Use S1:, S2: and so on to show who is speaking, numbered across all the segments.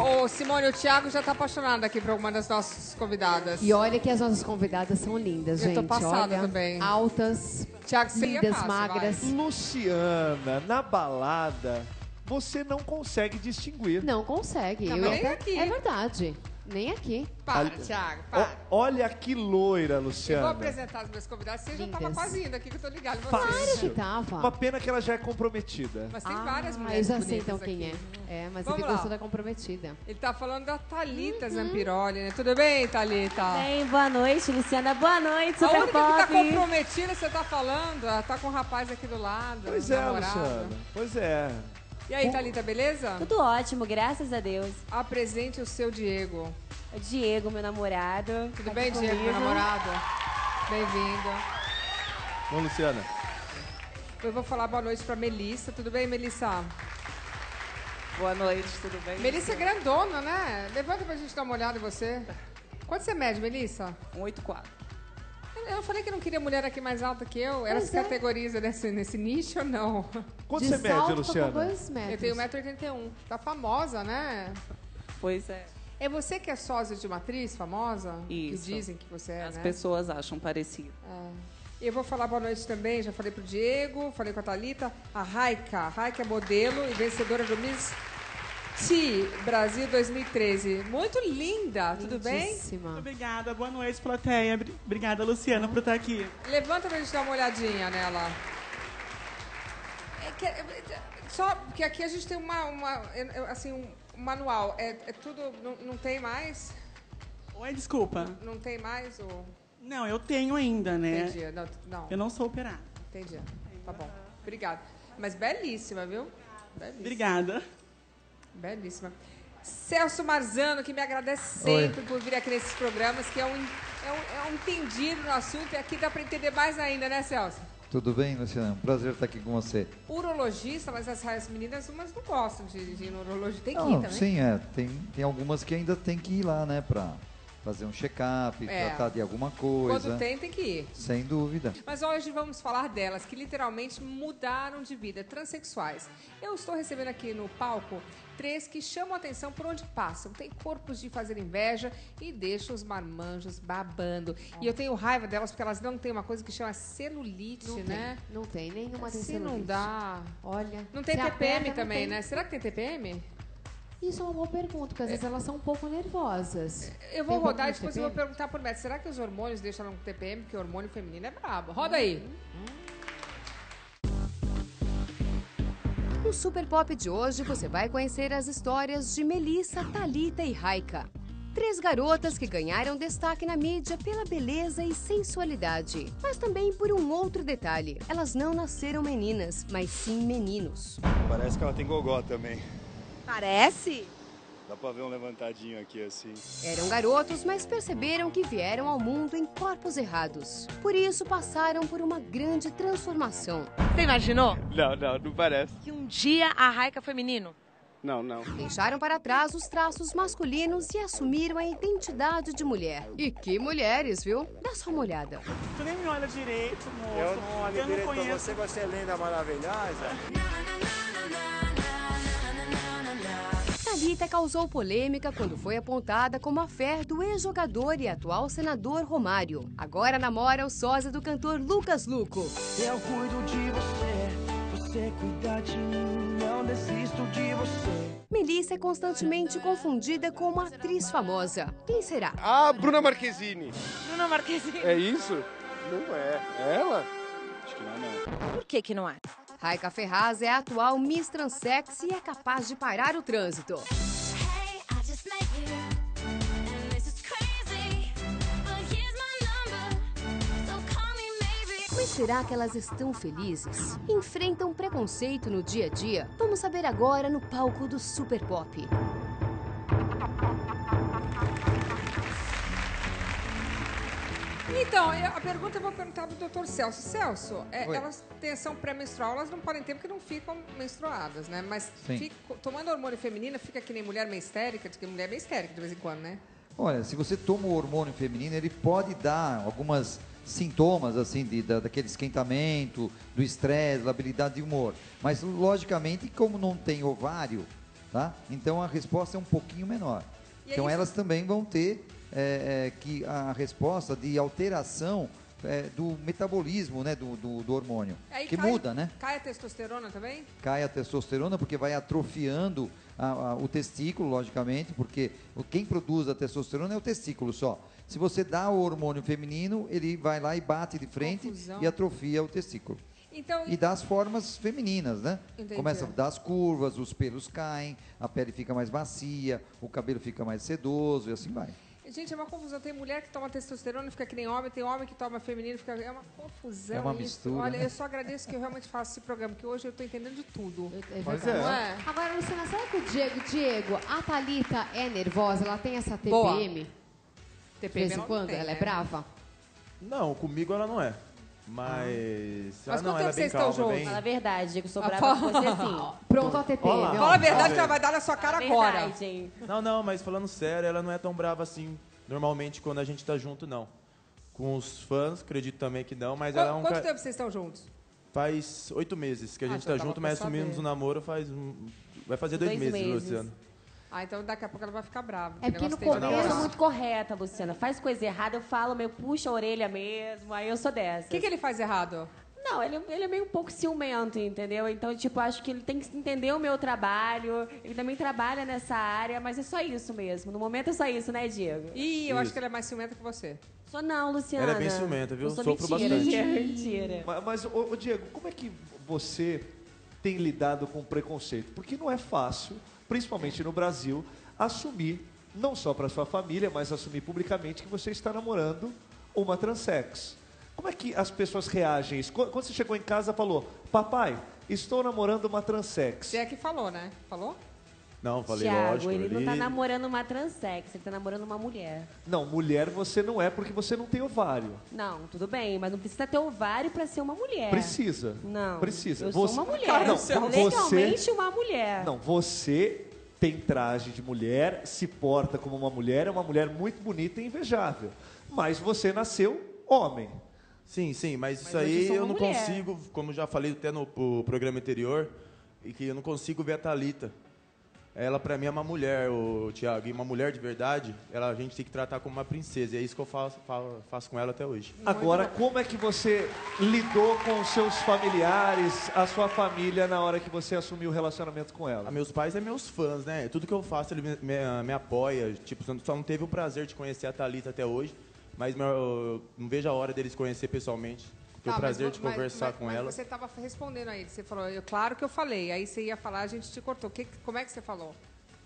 S1: Ô, Simone, o Thiago já tá apaixonado aqui por alguma das nossas convidadas.
S2: E olha que as nossas convidadas são lindas,
S1: Eu
S2: gente.
S1: tô passada
S2: olha,
S1: também.
S2: Altas,
S1: Thiago,
S2: lindas,
S1: fácil,
S2: magras.
S3: Luciana, na balada, você não consegue distinguir.
S2: Não consegue.
S1: Não,
S2: Eu até-
S1: aqui.
S2: É verdade. Nem aqui.
S1: Para,
S3: Ali-
S1: Thiago, para.
S3: olha que loira,
S1: Eu vou
S3: Luciana.
S1: apresentar as minhas convidadas. Você já tava
S2: Lindas.
S1: quase indo aqui, que eu tô ligado.
S2: Claro que tava.
S3: Uma pena que ela já é comprometida.
S1: Mas tem
S2: ah,
S1: várias
S2: eu
S1: mulheres
S2: já sei então quem
S1: aqui.
S2: é. É, mas
S1: Vamos
S2: ele
S1: lá.
S2: gostou da comprometida.
S1: Ele tá falando da Thalita
S2: Uhum.
S1: Zampiroli, né? Tudo bem, Thalita?
S4: Bem, boa noite, Luciana. Boa noite,
S1: A
S4: Super
S1: única que tá
S4: Pop.
S1: comprometida, você tá falando, ela tá com um rapaz aqui do lado.
S3: Pois é,
S1: namorado.
S3: Luciana. Pois é.
S1: E aí, Thalita, beleza?
S4: Tudo ótimo, graças a Deus.
S1: Apresente o seu Diego.
S4: O Diego, meu namorado.
S1: Tudo
S4: tá
S1: bem,
S4: aqui
S1: Diego, meu
S4: comigo.
S1: namorado? Bem-vindo.
S3: Bom, Luciana.
S1: Eu vou falar boa noite pra Melissa. Tudo bem, Melissa?
S5: Boa noite, tudo bem?
S1: Melissa é grandona, né? Levanta pra gente dar uma olhada em você. Quanto você mede, Melissa?
S5: 184.
S1: Eu falei que não queria mulher aqui mais alta que eu. Ela
S2: Pois
S1: se
S2: é.
S1: categoriza nesse, nesse nicho ou não?
S3: Quanto
S2: De
S3: você mede,
S2: salto, tô com
S3: Luciana?
S2: dois metros.
S1: Eu tenho 1,81m. Tá famosa, né?
S5: Pois é.
S1: É você que é sósia de uma atriz famosa?
S5: Isso.
S1: Que dizem que você é,
S5: As
S1: né?
S5: pessoas acham parecido.
S1: É. Eu vou falar boa noite também, já falei pro Diego, falei com a Thalita. A Raika, a Raika é modelo e vencedora do Miss T Brasil 2013. Muito linda, tudo bem?
S2: Lindíssima.
S6: Obrigada, boa noite, plateia. Bri- Obrigada, Luciana, por estar aqui.
S1: Levanta pra gente dar uma olhadinha nela. É que- é- só porque aqui a gente tem uma, uma assim, um manual. É, é tudo, não, não tem mais?
S6: Oi, desculpa.
S1: Não tem mais o...
S6: Não, eu tenho ainda, né?
S1: Entendi, não, não,
S6: Eu não sou operada.
S1: entendi. Tá bom, obrigada. Mas belíssima, viu? Belíssima.
S6: Obrigada.
S1: Belíssima. Celso Marzano, que me agradece sempre por vir aqui nesses programas, que é um, é um, é um entendido no assunto, e aqui dá para entender mais ainda, né, Celso?
S7: Tudo bem, Luciana? Um prazer estar aqui com você.
S1: Urologista, mas as, as meninas, umas não gostam de, de ir no urologista. Tem que ir
S7: Não,
S1: também.
S7: sim, é. Tem, tem algumas que ainda tem que ir lá, né? Pra fazer um check-up,
S1: É.
S7: tratar de alguma coisa.
S1: Quando tem, tem que ir.
S7: Sem dúvida.
S1: Mas hoje vamos falar delas, que literalmente mudaram de vida, transexuais. Eu estou recebendo aqui no palco três que chamam atenção por onde passam. Tem corpos de fazer inveja e deixam os marmanjos babando. E eu tenho raiva delas porque elas não têm uma coisa que chama celulite,
S2: Não
S1: né?
S2: tem, não tem nenhuma tem
S1: Se não
S2: celulite.
S1: dá.
S2: Olha.
S1: Não tem TPM
S2: aperta, não
S1: também,
S2: tem.
S1: né? Será que tem TPM?
S2: Isso é uma boa pergunta, porque às vezes elas são um pouco nervosas.
S1: Eu vou
S2: Tem
S1: rodar e
S2: de
S1: depois eu vou perguntar por médico. Será que os hormônios deixam ela com TPM? Porque o hormônio feminino é brabo. Roda aí.
S8: No Super Pop de hoje você vai conhecer as histórias de Melissa, Talita e Raika. Três garotas que ganharam destaque na mídia pela beleza e sensualidade, mas também por um outro detalhe. Elas não nasceram meninas, mas sim meninos.
S9: Parece que ela tem gogó também.
S4: Parece?
S9: Dá pra ver um levantadinho aqui assim.
S8: Eram garotos, mas perceberam que vieram ao mundo em corpos errados. Por isso passaram por uma grande transformação.
S10: Você imaginou
S9: Não, não, não parece.
S10: que um dia a Raika foi menino?
S9: Não, não.
S8: Deixaram para trás os traços masculinos e assumiram a identidade de mulher. E que mulheres, viu? Dá só uma olhada.
S6: Tu nem me olha direito, moço.
S9: Eu não olho
S6: Eu
S9: direito pra
S6: conheço.
S9: você, você é linda, maravilhosa.
S8: Thalita causou polêmica quando foi apontada como a fé do ex-jogador e atual senador Romário. Agora namora o sósia do cantor Lucas Luco.
S11: Eu cuido de você, você cuida de mim, não desisto de você.
S8: Melissa é constantemente confundida com uma atriz famosa. Quem será?
S9: Ah, Bruna Marquezine.
S10: Bruna Marquezine.
S9: É isso? Não é. É ela? Acho que não, não.
S10: Por que que não é?
S8: Raika Ferraz é a atual Miss Transex e é capaz de parar o trânsito. Mas será que elas estão felizes? Enfrentam preconceito no dia a dia? Vamos saber agora no palco do Super Pop.
S1: Então, eu- a pergunta eu vou perguntar pro doutor Celso. Celso, é, elas têm ação pré-menstrual, elas não podem ter porque não ficam menstruadas, né? Mas fica- tomando hormônio feminino, fica que nem mulher meio histérica, porque mulher é meio histérica de vez em quando, né?
S7: Olha, se você toma o hormônio feminino, ele pode dar algumas sintomas, assim, de, da, daquele esquentamento, do estresse, labilidade de humor. Mas, logicamente, como não tem ovário, Tá? Então a resposta é um pouquinho menor.
S1: E
S7: então
S1: isso-
S7: elas também vão ter é, é, que a resposta de alteração é, do metabolismo né, do, do, do hormônio.
S1: Aí
S7: que
S1: cai-
S7: muda, né?
S1: Cai a testosterona também?
S7: cai a testosterona porque vai atrofiando a- a- o testículo, logicamente, porque quem produz a testosterona é o testículo só. Se você dá o hormônio feminino, ele vai lá e bate de frente
S1: Confusão.
S7: e atrofia o testículo.
S1: Então,
S7: E dá as formas femininas, né?
S1: Entendi.
S7: Começa a dar as curvas, os pelos caem, a pele fica mais macia, o cabelo fica mais sedoso e assim vai.
S1: Gente, é uma confusão. Tem mulher que toma testosterona e fica que nem homem, tem homem que toma feminino e fica. É uma confusão.
S7: É uma
S1: isso.
S7: mistura,
S1: Olha,
S7: né?
S1: eu só agradeço que eu realmente faço esse programa, porque hoje eu tô entendendo de tudo.
S3: Pois
S1: Não
S3: é.
S1: é?
S2: Agora, Luciana, será que o Diego, Diego, a Thalita é nervosa? Ela tem essa
S1: Boa.
S2: TPM? De
S1: TPM
S2: vez em quando?
S1: tem,
S2: ela é
S1: né?
S2: brava?
S3: Não, comigo ela não é. Mas.
S1: Mas
S3: ah, não,
S1: quanto
S3: é
S1: tempo vocês estão
S3: calma,
S1: juntos?
S3: bem.
S4: Fala a verdade, Diego, sou
S1: Ah,
S4: brava com você sim.
S2: Pronto, a TPM.
S3: Olá.
S2: ó.
S1: Fala a verdade que ela vai dar na sua cara agora.
S4: verdade?
S3: Não, não, mas falando sério, ela não é tão brava assim, normalmente, quando a gente tá junto, não. Com os fãs, acredito também que não, mas ela é
S1: Qu-
S3: um
S1: Quanto
S3: ca-
S1: tempo vocês estão juntos?
S3: Faz oito meses que a
S1: Ah,
S3: gente
S1: então
S3: tá
S1: dava
S3: junto, mas assumimos o namoro faz. um- Vai fazer dois,
S4: Dois
S3: meses,
S4: meses.
S3: Luciano.
S1: Ah, então daqui a pouco ela vai ficar brava.
S2: É porque
S1: negócio
S2: no
S3: começo-
S4: Eu
S1: que
S4: sou muito correta, Luciana. Faz coisa errada, eu falo, meu, puxa a orelha mesmo. Aí eu sou dessa.
S1: O que, que ele faz errado?
S4: Não, ele, ele é meio um pouco ciumento, entendeu? Então, tipo, acho que ele tem que entender o meu trabalho. Ele também trabalha nessa área, mas é só isso mesmo. No momento é só isso, né, Diego?
S1: Ih, eu
S3: Isso.
S1: acho que ela é mais ciumenta que você.
S4: Sou não, Luciana.
S3: Ela é bem ciumenta, viu?
S4: Eu sou
S3: Sofro
S4: mentira,
S3: bastante.
S4: Mentira.
S3: Mas, mas ô, ô, Diego, como é que você tem lidado com preconceito? Porque não é fácil, principalmente no Brasil, assumir, não só para sua família, mas assumir publicamente que você está namorando uma transex. Como é que as pessoas reagem quando você chegou em casa, falou, papai, estou namorando uma transex.
S1: Você é que falou, né? Falou?
S3: Não, falei,
S4: Tiago,
S3: lógico.
S4: ele não
S3: ali-
S4: tá namorando uma transex, ele tá namorando uma mulher.
S3: Não, mulher você não é porque você não tem ovário.
S4: Não, tudo bem, mas não precisa ter ovário pra ser uma mulher.
S3: Precisa.
S4: Não.
S3: Precisa.
S4: Eu
S3: Você-
S4: sou uma mulher.
S3: Cara, não,
S4: Sou
S3: você-
S4: legalmente uma mulher.
S3: Não, você tem traje de mulher, se porta como uma mulher, é uma mulher muito bonita e invejável. Mas você nasceu homem. Sim, sim, mas, isso
S4: eu
S3: aí eu não
S4: mulher.
S3: consigo, como já falei até no pro programa anterior, e que eu não consigo ver a Thalita. Ela pra mim é uma mulher, o Thiago, e uma mulher de verdade, ela a gente tem que tratar como uma princesa, e é isso que eu faço, fa- faço com ela até hoje.
S12: Agora, como é que você lidou com os seus familiares, a sua família, na hora que você assumiu o relacionamento com ela?
S3: Ah, meus pais é meus fãs, né? Tudo que eu faço, ele me, me, me apoia. Tipo, só não teve o prazer de conhecer a Thalita até hoje, mas meu, eu não vejo a hora deles conhecer pessoalmente. O
S1: Tá, mas
S3: prazer
S1: vo-
S3: de
S1: mas-
S3: conversar
S1: mas-
S3: com
S1: mas
S3: ela.
S1: Você estava respondendo a ele. Você falou, eu, claro que eu falei. Aí você ia falar, a gente te cortou. Que, como é que você falou?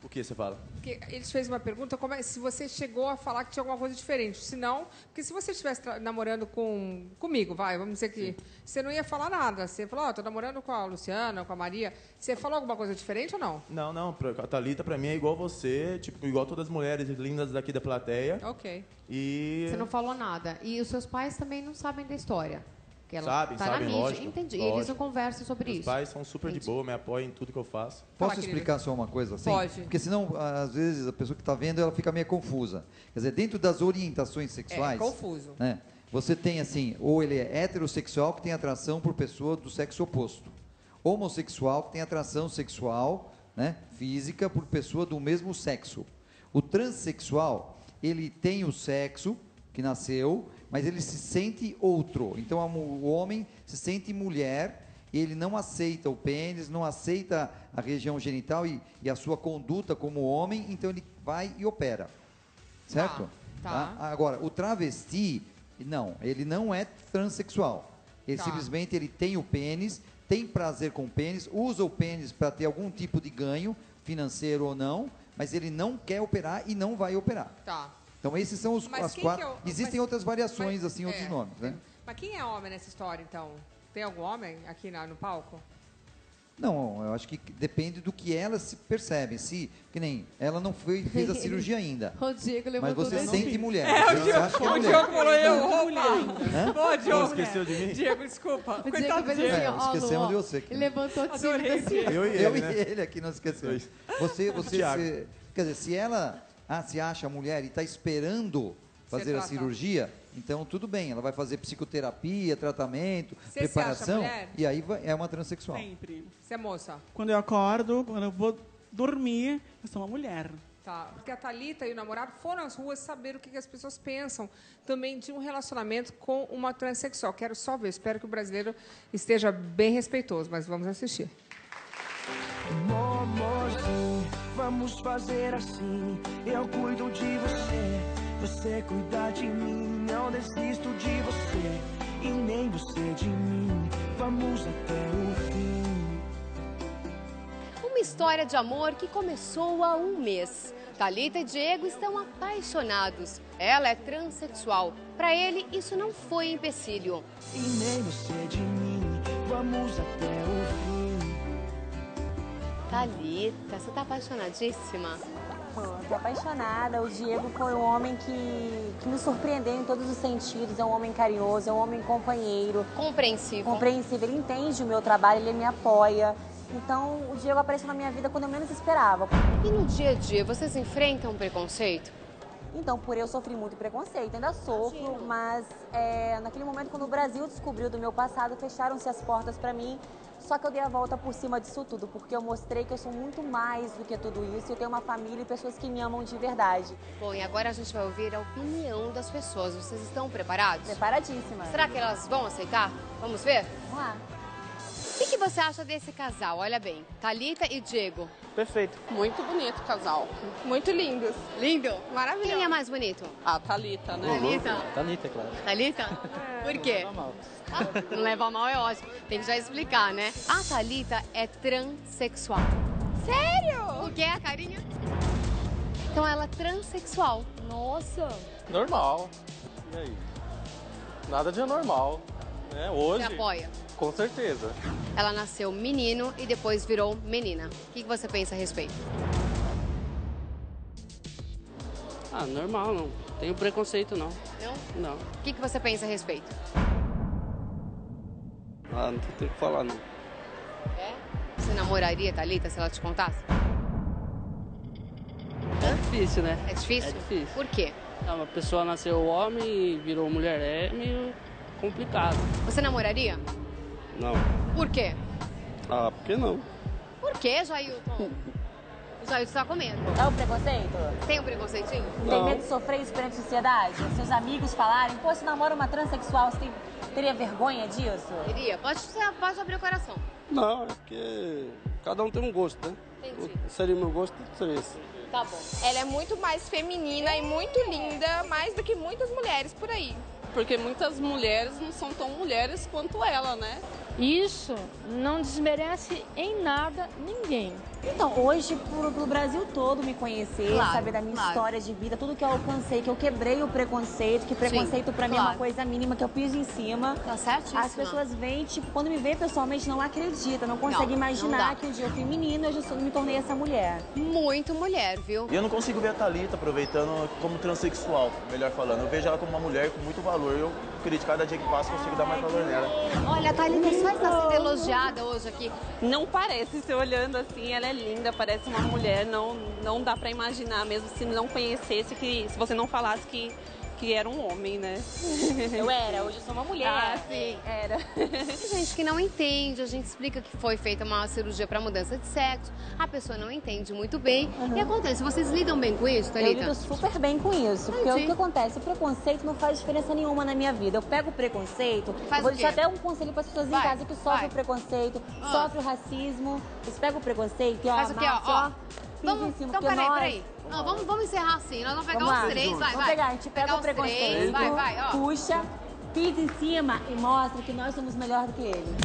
S3: O que você fala?
S1: Porque eles fez uma pergunta, como é- se você chegou a falar que tinha alguma coisa diferente. Se não, porque se você estivesse namorando com, comigo, vai, vamos dizer que você não ia falar nada. Você falou, ó, tô namorando com a Luciana, com a Maria. Você falou alguma coisa diferente ou não?
S3: Não, não, a Thalita pra mim é igual você, tipo, igual todas as mulheres lindas daqui da plateia.
S1: Ok.
S3: E.
S2: Você não falou nada. E os seus pais também não sabem da história. Que ela
S3: Sabem,
S2: tá
S3: sabem,
S2: na mídia.
S3: lógico.
S2: Entendi.
S3: lógico.
S2: Eles não conversam sobre
S3: Meus
S2: isso.
S3: pais são super de
S2: Entendi.
S3: boa, me apoiam em tudo que eu faço.
S7: Posso
S1: querido.
S7: explicar só uma coisa assim?
S1: Pode.
S7: Porque senão, às vezes, a pessoa que está vendo, ela fica meio confusa. Quer dizer, dentro das orientações sexuais...
S1: É, confuso.
S7: né, você tem assim, ou ele é heterossexual que tem atração por pessoa do sexo oposto. Homossexual que tem atração sexual, né, física por pessoa do mesmo sexo. O transexual, ele tem o sexo que nasceu, mas ele se sente outro. Então o homem se sente mulher, ele não aceita o pênis, não aceita a região genital e, e a sua conduta como homem, então ele vai e opera. Certo?
S1: Tá.
S7: Agora, o travesti, não, ele não é transexual. Ele
S1: Tá.
S7: simplesmente ele tem o pênis, tem prazer com o pênis, usa o pênis para ter algum tipo de ganho, financeiro ou não, mas ele não quer operar e não vai operar.
S1: Tá.
S7: Então esses são os
S1: Mas
S7: as quatro.
S1: é o-
S7: Existem
S1: mas-
S7: outras variações
S1: mas-
S7: assim, outros
S1: é,
S7: nomes, né?
S1: Mas quem é homem nessa história, então? Tem algum homem aqui na- no palco?
S7: Não, eu acho que depende do que elas se percebem. Se, que nem, ela não foi, fez a cirurgia ainda.
S2: O Diego
S7: Mas
S2: levantou
S7: você
S2: o
S7: sente mulher.
S1: É, o
S7: você
S1: Diego,
S7: acha que é
S1: o
S7: mulher.
S1: Diego falou eu, opa! Ô, Diogo.
S3: esqueceu de mim?
S1: Diego, desculpa.
S2: O Diego
S6: Coitado
S2: assim,
S7: É,
S2: ó, Lu,
S7: esquecemos
S2: ó.
S7: de você.
S2: Ele levantou de cima
S1: Adorei,
S2: assim.
S1: Diego.
S3: Eu e
S7: Eu
S3: ele,
S7: e
S3: né?
S7: ele aqui não esqueceu.
S3: Dois.
S7: Você, você se, quer dizer, se ela ah, se acha mulher e está esperando fazer a cirurgia, então tudo bem, ela vai fazer psicoterapia, tratamento,
S1: Você se acha
S7: preparação,
S1: mulher?
S7: e aí vai- é uma transexual.
S6: Sempre.
S1: Você é moça.
S6: Quando eu acordo, quando eu vou dormir, eu sou uma mulher.
S1: Tá, porque a Thalita e o namorado foram às ruas saber o que que as pessoas pensam também de um relacionamento com uma transexual. Quero só ver, espero que o brasileiro esteja bem respeitoso, mas vamos assistir.
S11: Vamos fazer assim. Eu cuido de você, você cuida de mim. Não desisto de você e nem você de mim. Vamos até o fim.
S8: Uma história de amor que começou há um mês. Talita e Diego estão apaixonados. Ela é transexual. Para ele, isso não foi empecilho.
S11: E nem você de mim. Vamos até o fim.
S8: Talita, você tá apaixonadíssima?
S4: Pô, tô apaixonada. O Diego foi um homem que, que me surpreendeu em todos os sentidos. É um homem carinhoso, é um homem companheiro.
S8: Compreensível.
S4: Compreensível. Ele entende o meu trabalho, ele me apoia. Então, o Diego apareceu na minha vida quando eu menos esperava.
S8: E no dia a dia, vocês enfrentam preconceito?
S4: Então, por eu sofri muito preconceito, ainda sofro, mas é, naquele momento, quando o Brasil descobriu do meu passado, fecharam-se as portas para mim. Só que eu dei a volta por cima disso tudo, porque eu mostrei que eu sou muito mais do que tudo isso. Eu tenho uma família e pessoas que me amam de verdade.
S8: Bom, e agora a gente vai ouvir a opinião das pessoas. Vocês estão preparados?
S4: Preparadíssima.
S8: Será que elas vão aceitar? Vamos ver?
S4: Vamos lá.
S8: O que, que você acha desse casal? Olha bem, Talita e Diego.
S5: Perfeito.
S13: Muito bonito casal. Muito lindos.
S8: Lindo?
S13: Maravilhoso.
S8: Quem é mais bonito?
S13: A Thalita, né?
S8: Thalita?
S14: Thalita, claro.
S8: Thalita? Por quê? Ah, Não leva a mal é ótimo. Tem que já explicar, né? A Thalita é transexual.
S13: Sério?
S8: O que é a carinha? Então ela é transexual.
S13: Nossa.
S14: Normal. E aí? Nada de anormal. Né? Hoje.
S8: Você apoia?
S14: Com certeza.
S8: Ela nasceu menino e depois virou menina. O que você pensa a respeito?
S15: Ah, normal, não. Tenho preconceito, não.
S8: Não?
S15: Não.
S8: O que você pensa a respeito?
S15: Ah, não tem o que falar, não.
S8: É? Você namoraria Thalita se ela te contasse?
S15: É difícil, né?
S8: É difícil?
S15: É difícil.
S8: Por quê?
S15: Ah, uma pessoa nasceu homem e virou mulher é meio complicado.
S8: Você namoraria?
S15: Não.
S8: Por quê?
S15: Ah, por que não?
S8: Por quê, Jailton? O Jailton tá com medo.
S4: É o preconceito?
S8: Tem um preconceitinho?
S4: Tem medo de sofrer isso perante a sociedade? Seus amigos falarem, pô, você namora uma transexual, você tem- teria vergonha disso?
S8: Queria? Pode, pode abrir o coração.
S15: Não, é porque cada um tem um gosto, né?
S8: Entendi.
S15: Seria meu gosto, seria esse.
S8: Tá bom.
S13: Ela é muito mais feminina e muito linda, mais do que muitas mulheres por aí.
S5: Porque muitas mulheres não são tão mulheres quanto ela, né?
S16: Isso não desmerece em nada ninguém.
S4: Então, hoje, pro, pro Brasil todo me conhecer,
S16: Claro,
S4: saber da minha
S16: claro.
S4: história de vida, tudo que eu alcancei, que eu quebrei o preconceito, que preconceito pra mim é uma
S8: claro.
S4: coisa mínima, que eu piso em cima.
S8: Tá certíssima.
S4: As pessoas veem, tipo, quando me vê pessoalmente, não acredita, não consegue
S8: Não,
S4: imaginar
S8: não
S4: que um dia eu fui menino e hoje eu me tornei essa mulher.
S8: Muito mulher, viu?
S17: E eu não consigo ver a Thalita aproveitando como transexual, melhor falando. Eu vejo ela como uma mulher com muito valor. Eu acredito que cada dia que passa eu consigo dar mais valor nela.
S8: Olha, a Thalita só está sendo elogiada hoje aqui.
S5: Não parece, se olhando assim, ela é linda, parece uma mulher, não, não dá pra imaginar, mesmo se não conhecesse, que se você não falasse que, que era um homem, né?
S4: Eu era, hoje eu sou uma mulher.
S5: Ah, sim.
S4: Era.
S8: Tem gente que não entende, a gente explica que foi feita uma cirurgia para mudança de sexo, a pessoa não entende muito bem. E acontece, vocês lidam bem com isso,
S4: Eu
S8: Thalita?
S4: lido super bem com isso. Porque
S8: Entendi.
S4: o que acontece? O preconceito não faz diferença nenhuma na minha vida. Eu pego o preconceito,
S8: Faz
S4: vou
S8: o quê?
S4: deixar até um conselho para as pessoas
S8: Vai,
S4: em casa que sofrem o preconceito,
S8: Ah.
S4: sofrem o racismo. Eles pegam o preconceito e ó,
S8: Faz o quê, ó? ó.
S4: pisa
S8: Vamos,
S4: em cima,
S8: então,
S4: porque
S8: peraí,
S4: nós-
S8: peraí. Não, vamos, vamos encerrar assim. Nós vamos pegar
S4: Vamos
S8: os três, vai,
S4: Vamos
S8: vai.
S4: pegar, a gente pega
S8: Pegar
S4: o
S8: os três,
S4: preconceito,
S8: vai, vai, ó.
S4: puxa, pisa em cima e mostra que nós somos melhor do que ele.